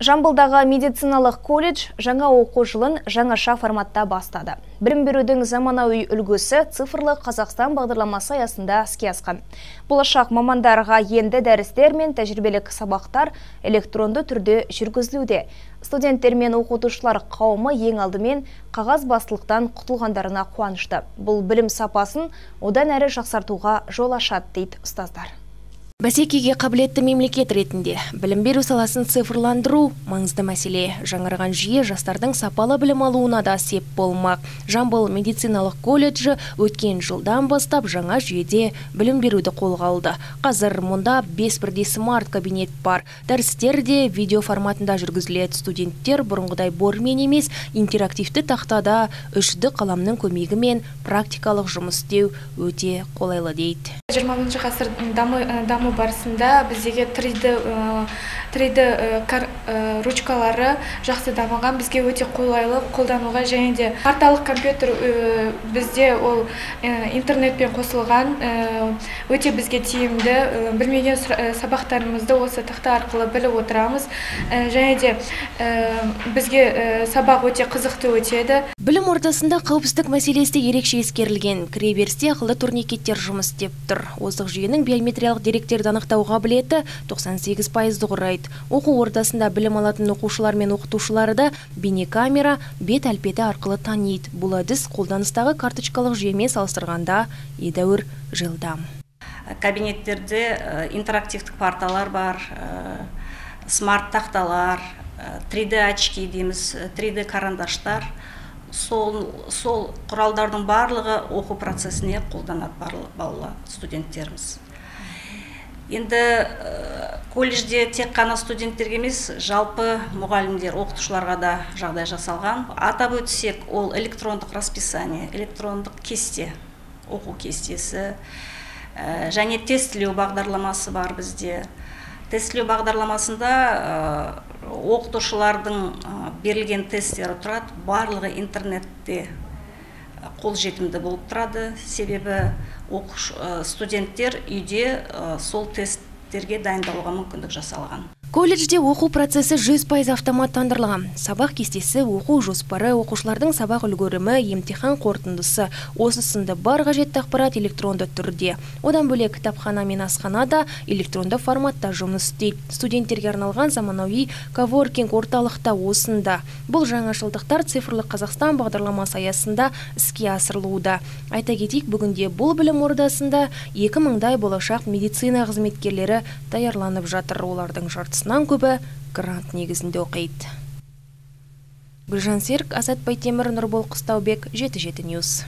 Жамбылдағы медициналық колледж жаңа оқу жылын жаңаша форматта бастады. Білім берудің заманауи үлгісі цифрлы Қазақстан бағдарламасы аясында іске асқан. Болашақ мамандарға енді дәрістер мен тәжірибелік сабақтар электронды түрде жүргізілуде. Студенттер мен оқытушылар қауымы ең алдымен қағаз бастылықтан құтылғандарына қуанышты. Бұл білім сапасын одан әрі жақсартуға жол ашады дейді ұстаздар бәсекеге қабілетті мемлекет ретінде білім беру саласын цифрландыру маңызды мәселе. Жаңарған жүйе жастардың сапалы білім алуына да сеп болмақ. Жамбыл медициналық колледжі өткен жылдан бастап жаңа жүйеде білім беруді қолға алды. Қазір мұнда бес бірдей смарт кабинет бар. Дәрістер де видео форматында жүргізіледі. Студенттер бұрынғыдай бормен емес интерактивті тақтада үш қаламның көмегімен практикалық жұмыс істеу өте қолайлы дейді. Жиырма бірінші ғасырдың даму барысында біздегі 3D 3D ручкалары жақсы дамыған бізге өте қолайлы қолдануға және де карталық компьютер бізде ол интернетпен қосылған өте бізге тиімді білмеген сабақтарымызды осы тақта арқылы біліп отырамыз. Және де бізге сабақ өте қызықты өтеді. Білім ордасында қауіпсіздік мәселесі ерекше ескерілген. Кіреберісте ақылды турникеттер жұмыс істеп тұр. Озық жүйенің биометриялық деректерді анықтау қабілеті 98 пайызды құрайды. Оқу ордасында білім алатын оқушылар мен оқытушыларды бейнекамера бет әлпеті арқылы таниды. Бұл әдіс қолданыстағы карточкалық жүйемен салыстырғанда едәуір жылдам кабинеттерде интерактивтік парталар бар смарт тақталар 3D очки дейміз 3D карандаштар. Сол сол құралдардың барлығы оқу процесіне қолданады барлық балалар студенттеріміз. Енді колледжде тек қана студенттерге емес жалпы мұғалімдер оқытушыларға да жағдай жасалған. Атап өтсек ол электрондық расписание электрондық кесте оқу кестесі және тестілеу бағдарламасы бар бізде. Тестілеу бағдарламасында оқытушылардың берілген тесттері тұрады. Барлығы интернетте қолжетімді болып тұрады. Себебі студенттер үйде сол тесттерге дайындалуға мүмкіндік жасалған. Колледжде оқу процесі 100% автоматтандырылған. Сабақ кестесі оқу жоспары оқушылардың сабақ үлгерімі емтихан қорытындысы. Осы сынды бар қажетті ақпарат электронды түрде. Одан бөлек кітапхана мен асхана да электронды форматта жұмыс істейді. Студенттерге арналған заманауи коворкинг орталықта осында. Бұл жаңашылдықтар цифрлық қазақстан бағдарламасы аясында іске асырылуда. Айта кетейік бүгінде бұл білім ордасында екі мыңдай болашақ медицина қызметкерлері даярланып жатыр. Олардың жартысы жартысынан көбі грант негізінде оқиды. Гүлжан серік азат байтемір нұрбол қыстаубек жеті жеті ньюс.